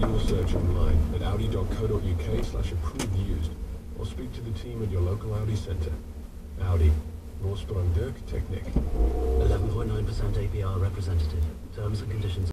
your search online at audi.co.uk slash approved used or speak to the team at your local Audi centre. Audi, Vorsprung durch Technik. 11.9% APR representative. Terms and conditions